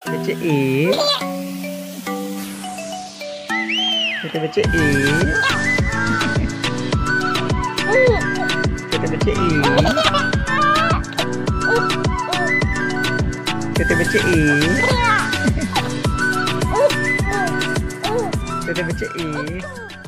Baca A. Kita baca A. Kita baca A. Kita baca A. Kita baca A.